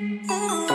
Ooh.